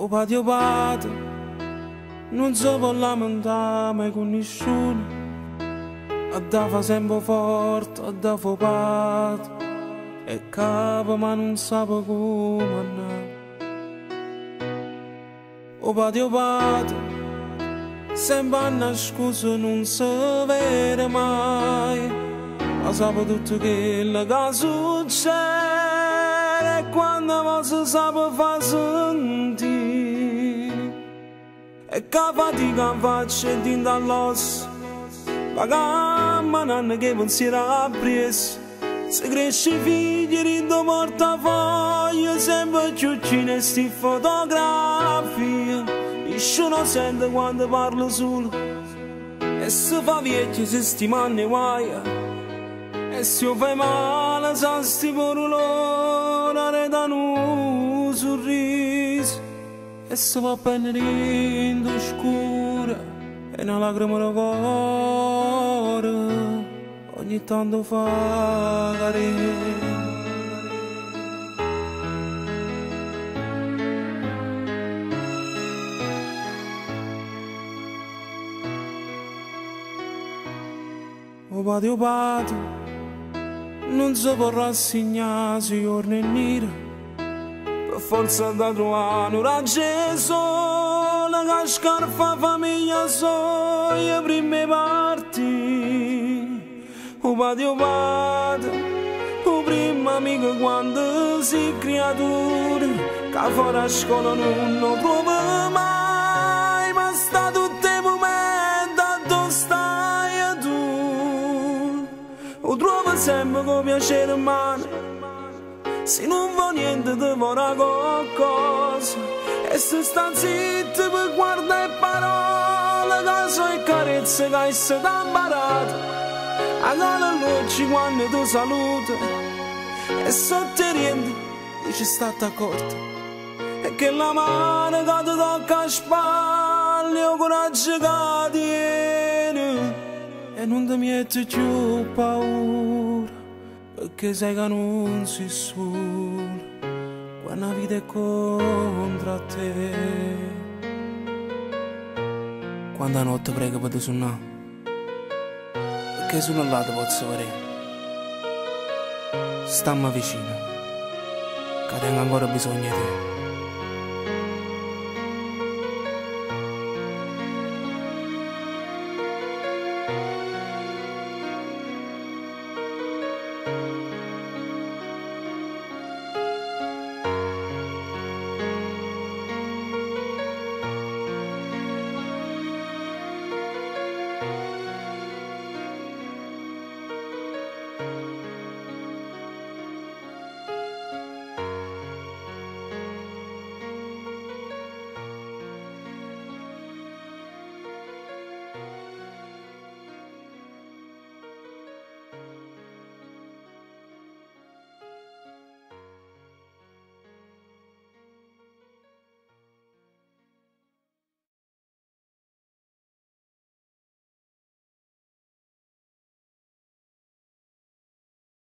O patio pato, non si può mai con nessuno. A da fa sempre forte, a da fa pato. E capo ma non sa come andare. O patio pato, sempre a nascosto non si mai. Ma sape tutto quello che succede quando non si sa fa sentire. E che fatica faccio dentro all'osso Ma che nanna che pensiero ha preso Se cresce figli rindo portafoglio Sempre ciuccine e sti fotografie Nessuno sente quando parlo solo E se fa vecchio se sti manni guaia E se fai male sa sti pure e se va penerindo scura e una lacrima da cuore ogni tanto fa carino O patio patio non si può rassegnare sui giorni neri per forza da trovare un raggeso la che scarfa famiglia so le prime parti o patio patio o prima amico quando si creatura che fuori a scuola non lo trova mai ma sta tutto il momento dove stai tu o trova sempre con piacere in mano se non va niente ti vorrà qualcosa. E se sta zitto per guardare parole caso e carezze che hai stato imparato. A la luce quando ti saluta e sotterriente dici stata accorta e che la mano che ti tocca a spalle o coraggio che tiene e non ti mette più paura perché sai che non si solo quando la vita è contro te. Quando la notte prega per suonare perché sono là te posso vedere stammi vicino che tengo ancora bisogno di te